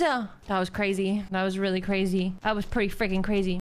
Uh, that was crazy. That was really crazy. That was pretty freaking crazy.